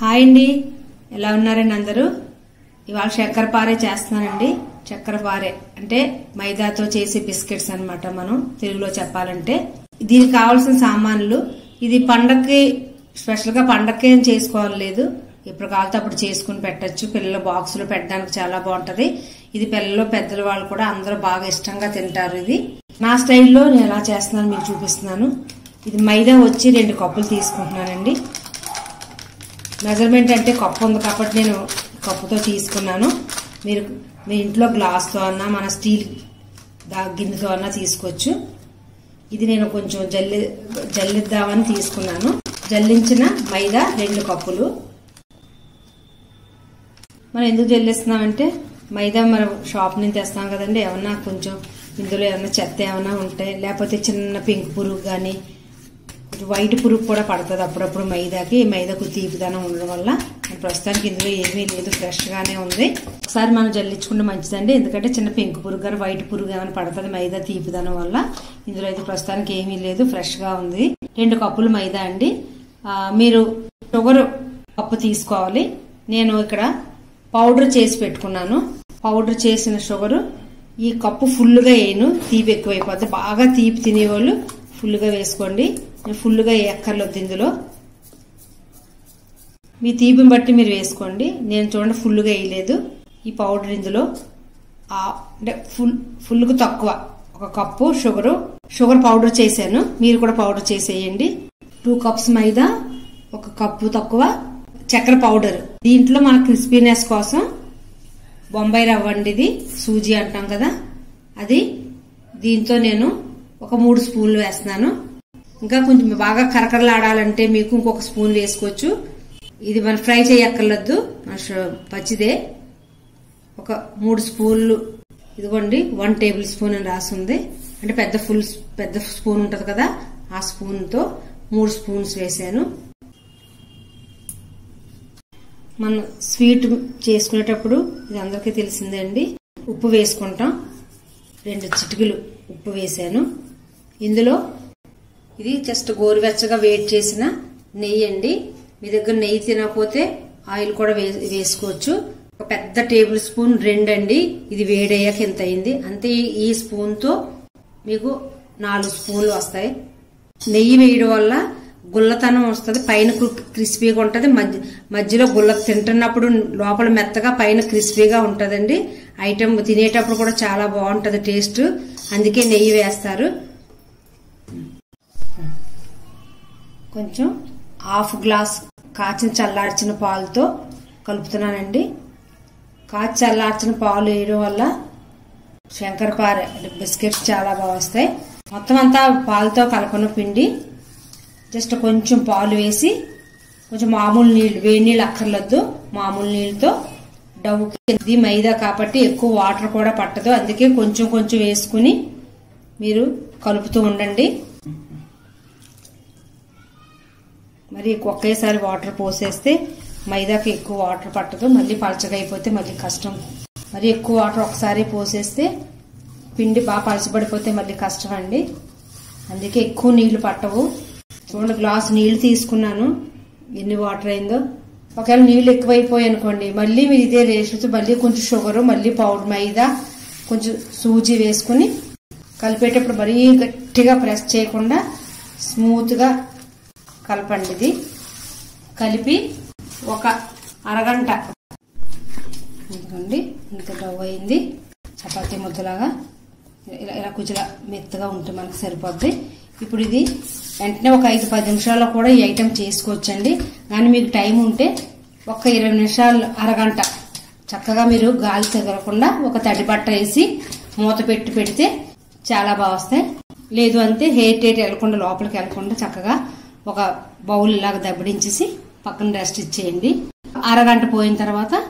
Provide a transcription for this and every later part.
Hi అండి. ఎలా ఉన్నారండి అందరూ? ఇవాళ చక్కెర పారే చేస్తున్నానండి. చక్కెర పారే. అంటే మైదాతో చేసే బిస్కెట్స్ అన్నమాట మనం తెలుగులో చెప్పాలంటే. దీనికి కావాల్సిన సామాన్లు ఇది పండక్కి స్పెషల్గా పండక్కి ఏం చేసుకోవాలి లేదు. ఎప్పుడు కావాలితే అప్పుడు చేసుకుని పెట్టచ్చు. పిల్లల బాక్స్లో పెట్టడానికి చాలా బాగుంటుంది. ఇది పిల్లలు పెద్దల వాళ్ళు కూడా అందరూ బాగా ఇష్టంగా తింటారు ఇది. నా స్టైల్లో నేను ఎలా చేస్తున్నాను మీకు చూపిస్తున్నాను. ఇది మైదా వచ్చి రెండు కప్పులు తీసుకుంటున్నానండి. మెజర్మెంట్ అంటే కప్పు ఉంది కాబట్టి నేను కప్పుతో తీసుకున్నాను. మీరు మీ ఇంట్లో గ్లాస్తో అన్నా మన స్టీల్ దా గిన్నెతో అన్నా తీసుకోవచ్చు. ఇది నేను కొంచెం జల్లి జల్లిద్దామని తీసుకున్నాను. జల్లించిన మైదా రెండు కప్పులు. మనం ఎందుకు జల్లిస్తున్నామంటే మైదా మనం షాప్ నుంచి తెస్తాం కదండి. ఏమన్నా కొంచెం ఇందులో ఏమన్నా చెత్త ఏమైనా ఉంటాయి లేకపోతే చిన్న పింక్ పురుగు కానీ కొంచెం వైట్ పురుగు కూడా పడుతుంది అప్పుడప్పుడు మైదాకి. మైదాకు తీపిదనం ఉండడం వల్ల ప్రస్తుతానికి ఇందులో ఏమీ లేదు ఫ్రెష్ గానే ఉంది. ఒకసారి మనం జల్లించుకుంటే మంచిదండి. ఎందుకంటే చిన్న పింక్ పురుగు కానీ వైట్ పురుగు ఏమైనా పడుతుంది మైదా తీపిదనం వల్ల. ఇందులో అయితే ప్రస్తుతానికి ఏమీ లేదు ఫ్రెష్గా ఉంది. రెండు కప్పులు మైదా అండి. మీరు షుగర్ కప్పు తీసుకోవాలి. నేను ఇక్కడ పౌడర్ చేసి పెట్టుకున్నాను. పౌడర్ చేసిన షుగర్ ఈ కప్పు ఫుల్గా వేయను. తీపి ఎక్కువైపోతే బాగా తీపి తినేవాళ్ళు ఫుల్గా వేసుకోండి. ఫుల్గా ఎక్కర్లేదు ఇందులో. మీ తీపిని బట్టి మీరు వేసుకోండి. నేను చూడండి ఫుల్గా వేయలేదు. ఈ పౌడర్ ఇందులో అంటే ఫుల్ ఫుల్కు తక్కువ ఒక కప్పు షుగరు. షుగర్ పౌడర్ చేశాను. మీరు కూడా పౌడర్ చేసేయండి. టూ కప్స్ మైదా ఒక కప్పు తక్కువ చక్కెర పౌడర్. దీంట్లో మన క్రిస్పీనెస్ కోసం బొంబాయి రవ్వ అండి ఇది సూజీ అంటాం కదా. అది దీంతో నేను ఒక మూడు స్పూన్లు వేస్తున్నాను. ఇంకా కొంచెం బాగా కరకరలాడాలంటే మీకు ఇంకొక స్పూన్ వేసుకోవచ్చు. ఇది మనం ఫ్రై చేయక్కర్లద్దు. మన పచ్చిదే. ఒక మూడు స్పూన్లు. ఇదిగోండి వన్ టేబుల్ స్పూన్ అని రాసింది. అంటే పెద్ద ఫుల్ పెద్ద స్పూన్ ఉంటుంది కదా ఆ స్పూన్తో మూడు స్పూన్స్ వేసాను మనం స్వీట్ చేసుకునేటప్పుడు ఇది అందరికీ తెలిసిందే అండి. ఉప్పు వేసుకుంటాం. రెండు చిటికలు ఉప్పు వేసాను ఇందులో ఇది జస్ట్ గోరువెచ్చగా వేడి చేసిన నెయ్యి అండి. మీ దగ్గర నెయ్యి తినకపోతే ఆయిల్ కూడా వే- వేసుకోవచ్చు. ఒక పెద్ద టేబుల్ స్పూన్ రెండండి ఇది వేడయ్యాక ఎంత అయింది? అంతే ఈ- స్పూన్తో స్పూన్తో మీకు నాలుగు స్పూన్లు వస్తాయి. నెయ్యి వేయడం వల్ల గుల్లతనం వస్తుంది. పైన క్రిస్పీగా ఉంటుంది. మధ్య మధ్యలో గుల్ల తింటున్నప్పుడు లోపల మెత్తగా పైన క్రిస్పీగా ఉంటుందండి. ఐటమ్ తినేటప్పుడు కూడా చాలా బాగుంటుంది టేస్ట్. అందుకే నెయ్యి వేస్తారు. కొంచెం హాఫ్ గ్లాస్ కాచిన చల్లార్చిన పాలతో కలుపుతున్నానండి. కాచి చల్లార్చిన పాలు వేయడం వల్ల శంకరపార బిస్కెట్స్ చాలా బాగా వస్తాయి. మొత్తం అంతా పాలతో కలపను పిండి జస్ట్ కొంచెం పాలు వేసి కొంచెం మామూలు నీళ్ళు వేడి నీళ్ళు అక్కర్లొద్దు. మామూలు నీళ్ళతో డవ్ ఇది మైదా కాబట్టి ఎక్కువ వాటర్ కూడా పట్టదు. అందుకే కొంచెం కొంచెం వేసుకుని మీరు కలుపుతూ ఉండండి. మరి ఒకేసారి వాటర్ పోసేస్తే మైదాకి ఎక్కువ వాటర్ పట్టదు మళ్ళీ పలచగా అయిపోతే మళ్ళీ కష్టం. మరి ఎక్కువ వాటర్ ఒకసారి పోసేస్తే పిండి బాగా పలచబడిపోతే మళ్ళీ కష్టం అండి. అందుకే ఎక్కువ నీళ్ళు పట్టవు. చూడండి గ్లాస్ నీళ్ళు తీసుకున్నాను. ఎన్ని వాటర్ అయిందో. ఒకవేళ నీళ్ళు ఎక్కువైపోయాయి అనుకోండి మళ్ళీ మీరు ఇదే రేషన్తో మళ్ళీ కొంచెం షుగరు మళ్ళీ పౌడర్ మైదా కొంచెం సూజీ వేసుకుని కలిపేటప్పుడు మరీ గట్టిగా ప్రెస్ చేయకుండా స్మూత్గా కలపండి ఇది కలిపి ఒక అరగంట ఇదిగోండి ఇంత డవ్ అయింది. చపాతీ ముద్దలాగా ఇలా ఇలా కొంచెం మెత్తగా ఉంటే మనకు సరిపోద్ది. ఇప్పుడు ఇది వెంటనే ఒక ఐదు పది నిమిషాల్లో కూడా ఈ ఐటెం చేసుకోవచ్చండి. కానీ మీకు టైం ఉంటే ఒక ఇరవై నిమిషాలు అరగంట చక్కగా మీరు గాలి తగలకుండా ఒక తడి బట్ట వేసి మూత పెట్టి పెడితే చాలా బాగా వస్తాయి. లేదు అంటే హెయిర్ హెయిట్ వెళ్ళకుండా లోపలికి వెళ్ళకుండా చక్కగా ఒక బౌల్ లాగా దబ్బడించేసి పక్కన రెస్ట్ ఇచ్చేయండి. అరగంట పోయిన తర్వాత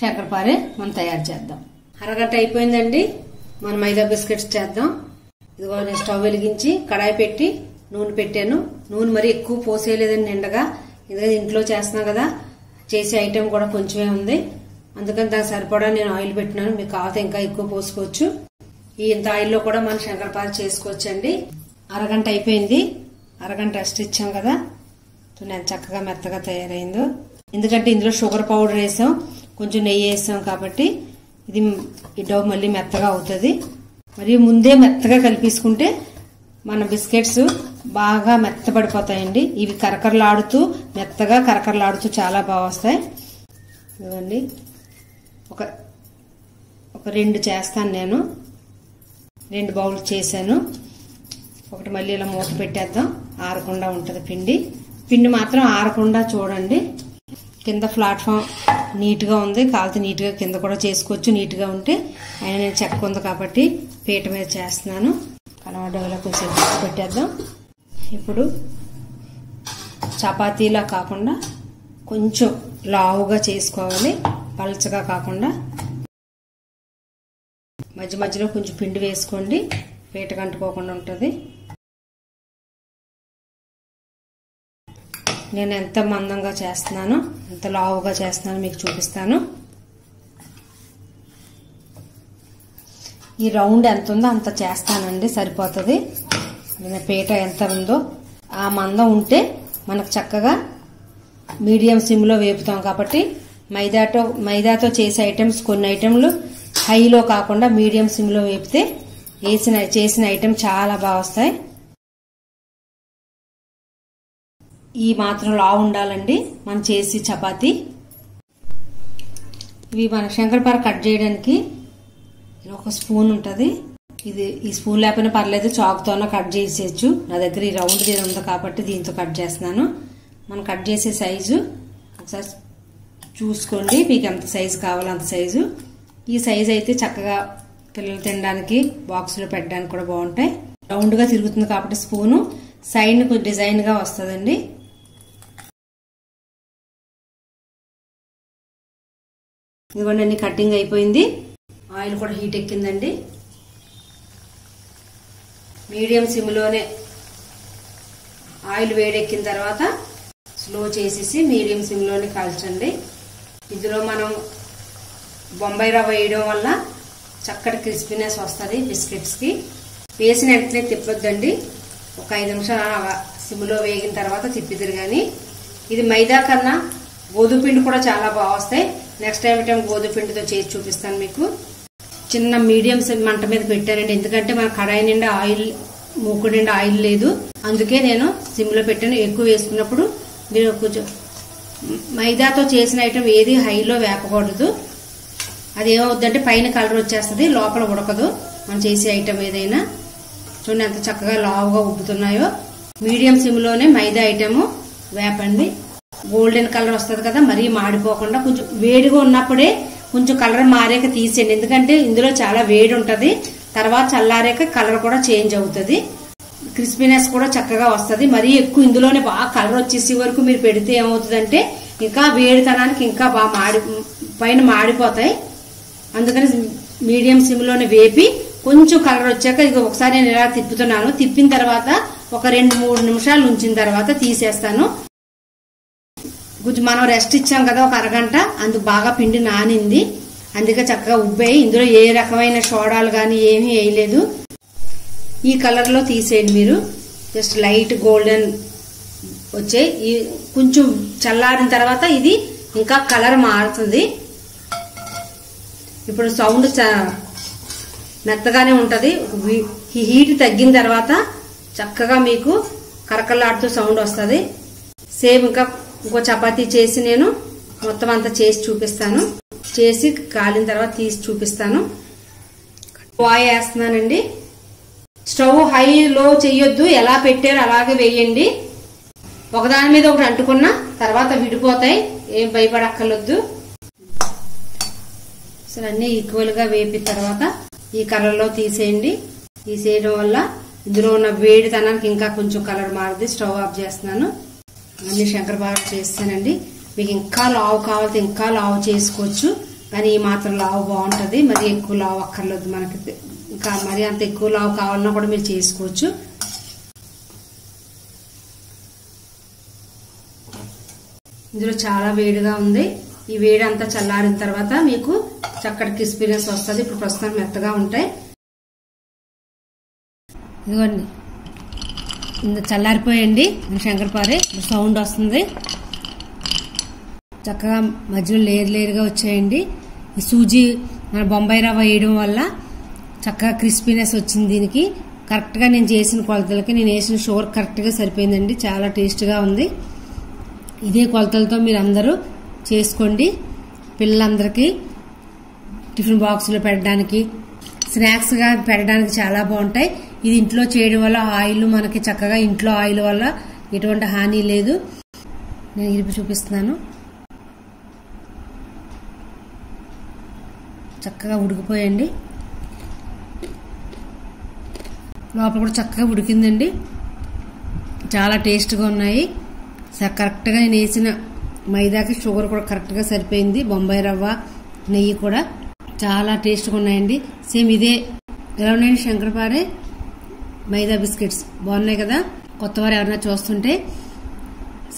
శంకరపారే మనం తయారు చేద్దాం. అరగంట అయిపోయిందండి. మనం మైదా బిస్కెట్స్ చేద్దాం. ఇదిగో నేను స్టవ్ వెలిగించి కడాయి పెట్టి నూనె పెట్టాను. నూనె మరి ఎక్కువ పోసేయలేదండి నిండగా. ఎందుకంటే ఇంట్లో చేస్తున్నాం కదా. చేసే ఐటెం కూడా కొంచెమే ఉంది. అందుకని దానికి సరిపడా నేను ఆయిల్ పెట్టినాను. మీకు కావాలంటే ఇంకా ఎక్కువ పోసుకోవచ్చు. ఈ ఇంత ఆయిల్లో కూడా మనం శంకరపార చేసుకోవచ్చండి. అరగంట అయిపోయింది. అరగంట రెస్ట్ ఇచ్చాం కదా? నేను చక్కగా మెత్తగా తయారైందో. ఎందుకంటే ఇందులో షుగర్ పౌడర్ వేసాం కొంచెం నెయ్యి వేసాం కాబట్టి ఇది ఈ డవ్ మళ్ళీ మెత్తగా అవుతుంది. మరియు ముందే మెత్తగా కలిపేసుకుంటే మన బిస్కెట్స్ బాగా మెత్తబడిపోతాయండి. ఇవి కరకరలాడుతూ మెత్తగా కరకరలాడుతూ చాలా బాగా వస్తాయి. ఇవ్వండి ఒక ఒక రెండు చేస్తాను నేను. రెండు బౌల్ చేశాను. ఒకటి మళ్ళీ ఇలా మూత పెట్టేద్దాం. ఆరకుండా ఉంటుంది పిండి. పిండి మాత్రం ఆరకుండా చూడండి. కింద ప్లాట్ఫామ్ నీట్గా ఉంది. కాలితే నీట్గా కింద కూడా చేసుకోవచ్చు. నీట్గా ఉంటే అయినా నేను చెక్క ఉంది కాబట్టి పీట మీద చేస్తున్నాను. కనవడలో కొంచెం పెట్టేద్దాం. ఇప్పుడు చపాతీలా కాకుండా కొంచెం లావుగా చేసుకోవాలి. పలచగా కాకుండా మధ్య మధ్యలో కొంచెం పిండి వేసుకోండి. పీట కంటుకోకుండా ఉంటుంది. నేను ఎంత మందంగా చేస్తున్నానో ఎంత లావుగా చేస్తున్నానో మీకు చూపిస్తాను. ఈ రౌండ్ ఎంత ఉందో అంత చేస్తానండి సరిపోతుంది. నేను పీట ఎంత ఉందో. ఆ మందం ఉంటే మనకు చక్కగా మీడియం సిమ్లో వేపుతాం కాబట్టి మైదాతో మైదాతో చేసే ఐటమ్స్ కొన్ని ఐటెంలు హైలో కాకుండా మీడియం సిమ్లో వేపితే వేసిన చేసిన ఐటెం చాలా బాగా వస్తాయి. ఈ మాత్రం లావు ఉండాలండి. మనం చేసి చపాతీ. ఇవి మన శంకరపార కట్ చేయడానికి ఒక స్పూన్ ఉంటుంది. ఇది ఈ స్పూన్ లేకపోయినా పర్లేదు చాకుతోనే కట్ చేసేయచ్చు. నా దగ్గర ఈ రౌండ్ దీని ఉంది కాబట్టి దీంతో కట్ చేస్తున్నాను. మనం కట్ చేసే సైజు ఒకసారి చూసుకోండి మీకు ఎంత సైజు కావాలో అంత సైజు. ఈ సైజు అయితే చక్కగా పిల్లలు తినడానికి బాక్స్లో పెట్టడానికి కూడా బాగుంటాయి. రౌండ్గా తిరుగుతుంది కాబట్టి స్పూను. సైడ్ కొంచెం డిజైన్గా వస్తుందండి. ఇదిగోండి అన్ని కటింగ్ అయిపోయింది. ఆయిల్ కూడా హీట్ ఎక్కిందండి. మీడియం సిమ్లోనే ఆయిల్ వేడెక్కిన తర్వాత స్లో చేసేసి మీడియం సిమ్లోనే కాల్చండి. ఇందులో మనం బొంబాయి రవ్వ వేయడం వల్ల చక్కటి క్రిస్పీనెస్ వస్తుంది బిస్కెట్స్కి. వేసిన వెంటనే తిప్పొద్దండి. ఒక ఐదు నిమిషాలు సిమ్లో వేగిన తర్వాత తిప్పిద్దరు కానీ ఇది మైదా కన్నా గోధుమ పిండి కూడా చాలా బాగా వస్తాయి. నెక్స్ట్ టైం టైం గోధుమ పిండితో చేసి చూపిస్తాను మీకు. చిన్న మీడియం మంట మీద పెట్టానండి ఎందుకంటే మన కడాయి నిండా ఆయిల్ మూకు నిండా ఆయిల్ లేదు. అందుకే నేను సిమ్లో పెట్టాను. ఎక్కువ వేసుకున్నప్పుడు మీరు కొంచెం మైదాతో చేసిన ఐటమ్ ఏది హైలో వేపకూడదు. అది ఏమవుద్దంటే పైన కలర్ వచ్చేస్తుంది లోపల ఉడకదు. మనం చేసే ఐటమ్ ఏదైనా చూడండి ఎంత చక్కగా లావుగా ఉబ్బుతున్నాయో. మీడియం సిమ్లోనే మైదా ఐటెము వేపండి. గోల్డెన్ కలర్ వస్తుంది కదా మరీ మాడిపోకుండా కొంచెం వేడిగా ఉన్నప్పుడే కొంచెం కలర్ మారాక తీసేయండి. ఎందుకంటే ఇందులో చాలా వేడి ఉంటుంది. తర్వాత చల్లారాక కలర్ కూడా చేంజ్ అవుతుంది. క్రిస్పీనెస్ కూడా చక్కగా వస్తుంది. మరీ ఎక్కువ ఇందులోనే బాగా కలర్ వచ్చేసే వరకు మీరు పెడితే ఏమవుతుందంటే ఇంకా వేడితనానికి ఇంకా బాగా మాడి పైన మాడిపోతాయి. అందుకని మీడియం సిమ్లోనే వేపి కొంచెం కలర్ వచ్చాక ఇక ఒకసారి నేను ఇలా తిప్పుతున్నాను. తిప్పిన తర్వాత ఒక రెండు మూడు నిమిషాలు ఉంచిన తర్వాత తీసేస్తాను. కొంచెం మనం రెస్ట్ ఇచ్చాం కదా ఒక అరగంట. అందుకు బాగా పిండి నానింది. అందుకే చక్కగా ఉబ్బాయి. ఇందులో ఏ రకమైన సోడాలు కానీ ఏమీ వేయలేదు. ఈ కలర్లో తీసేయండి మీరు. జస్ట్ లైట్ గోల్డెన్ వచ్చే. ఈ కొంచెం చల్లారిన తర్వాత ఇది ఇంకా కలర్ మారుతుంది. ఇప్పుడు సౌండ్ మెత్తగానే ఉంటుంది. ఈ హీట్ తగ్గిన తర్వాత చక్కగా మీకు కరకలాడుతూ సౌండ్ వస్తుంది. సేమ్ ఇంకా ఇంకో చపాతీ చేసి నేను మొత్తం అంతా చేసి చూపిస్తాను. చేసి కాలిన తర్వాత తీసి చూపిస్తాను. బాయ్ వేస్తున్నానండి. స్టవ్ హై లో చెయ్యొద్దు. ఎలా పెట్టారో అలాగే వేయండి. ఒకదాని మీద ఒకటి అంటుకున్న తర్వాత విడిపోతాయి. ఏం భయపడక్కర్లొద్దు. అసలు అన్నీ ఈక్వల్గా వేపిన తర్వాత ఈ కలర్లో తీసేయండి. తీసేయడం వల్ల ఇందులో ఉన్న వేడితనానికి ఇంకా కొంచెం కలర్ మారుద్ది స్టవ్ ఆఫ్ చేస్తున్నాను. అన్ని శంకరపాలు చేస్తానండి. మీకు ఇంకా లావు కావాలంటే ఇంకా లావు చేసుకోవచ్చు. కానీ ఈ మాత్రం లావు బాగుంటుంది. మరి ఎక్కువ లావు అక్కర్లేదు మనకి. ఇంకా మరి అంత ఎక్కువ లావు కావాలన్నా కూడా మీరు చేసుకోవచ్చు. ఇందులో చాలా వేడిగా ఉంది. ఈ వేడి అంతా చల్లారిన తర్వాత మీకు చక్కటి క్రిస్పీనెస్ వస్తుంది. ఇప్పుడు ప్రస్తుతం మెత్తగా ఉంటాయి. ఇదిగోండి. చల్లారిపోయండి. శంకరపారి సౌండ్ వస్తుంది. చక్కగా మధ్యలో లేరు లేరుగా వచ్చాయండి. ఈ సూజీ మన బొంబాయి రవ్వ వేయడం వల్ల చక్కగా క్రిస్పీనెస్ వచ్చింది దీనికి. కరెక్ట్గా నేను చేసిన కొలతలకి నేను వేసిన షుగర్ కరెక్ట్గా సరిపోయిందండి. చాలా టేస్ట్గా ఉంది. ఇదే కొలతలతో మీరు అందరూ చేసుకోండి. పిల్లలందరికీ టిఫిన్ బాక్స్లో పెట్టడానికి స్నాక్స్గా పెట్టడానికి చాలా బాగుంటాయి. ఇది ఇంట్లో చేయడం వల్ల ఆయిల్ మనకి చక్కగా ఇంట్లో ఆయిల్ వల్ల ఎటువంటి హాని లేదు. నేను ఇరిపి చూపిస్తున్నాను. చక్కగా ఉడికిపోయండి. లోపల కూడా చక్కగా ఉడికిందండి. చాలా టేస్ట్గా ఉన్నాయి. కరెక్ట్గా నేను వేసిన మైదాకి షుగర్ కూడా కరెక్ట్గా సరిపోయింది. బొంబాయి రవ్వ నెయ్యి కూడా చాలా టేస్ట్గా ఉన్నాయండి. సేమ్ ఇదే. ఎలా ఉన్నాయండి శంకరపారే? మైదా బిస్కెట్స్ బాగున్నాయి కదా? కొత్త వారు ఎవరైనా చూస్తుంటే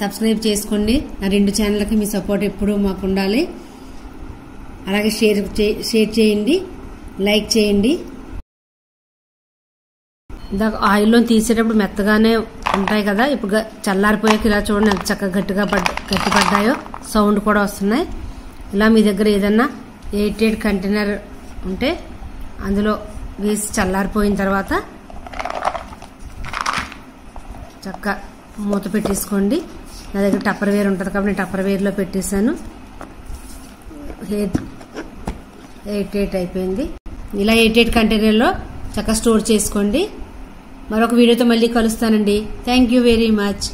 సబ్స్క్రైబ్ చేసుకోండి. నా రెండు ఛానళ్ళకి మీ సపోర్ట్ ఎప్పుడూ మాకు ఉండాలి. అలాగే షేర్ చే- షేర్ చేయండి. లైక్ చేయండి. ఇందాక ఆయిల్లో తీసేటప్పుడు మెత్తగానే ఉంటాయి కదా? ఇప్పుడు చల్లారిపోయాక ఇలా చూడండి ఎంత చక్కగా గట్టిగా పడ్డ గట్టి పడ్డాయో సౌండ్ కూడా వస్తున్నాయి. ఇలా మీ దగ్గర ఏదన్నా ఎయిట్ ఎయిట్ కంటైనర్ ఉంటే అందులో వేసి చల్లారిపోయిన తర్వాత చక్క మూత పెట్టేసుకోండి. నా దగ్గర టప్పర్ వేర్ ఉంటుంది కాబట్టి నేను టప్పర్ వేర్లో పెట్టేశాను. ఎయిట్ ఎయిట్ ఎయిట్ అయిపోయింది. ఇలా ఎయిట్ ఎయిట్ కంటైనర్లో చక్కగా స్టోర్ చేసుకోండి. మరొక వీడియోతో మళ్ళీ కలుస్తానండి. Thank you very much.